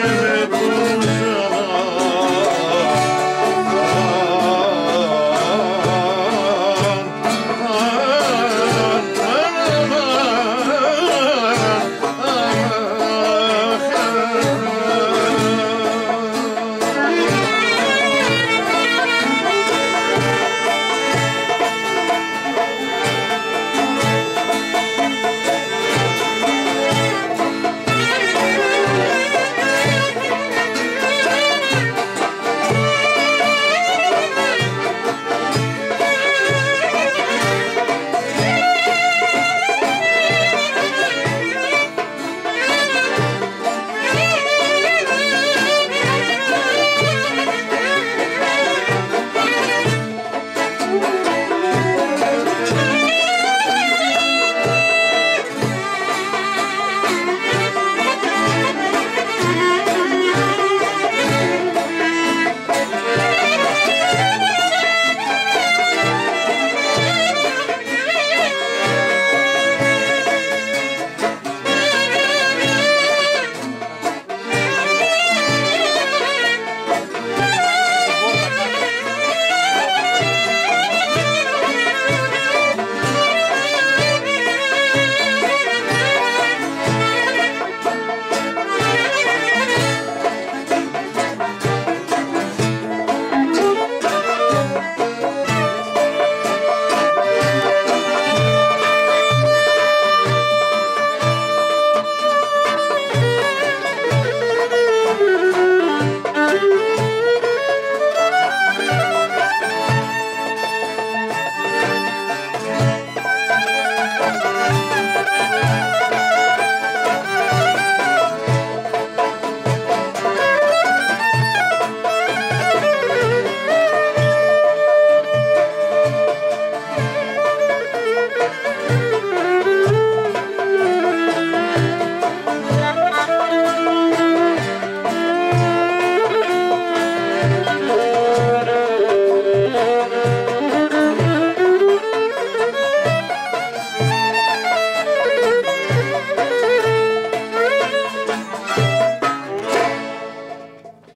Amen.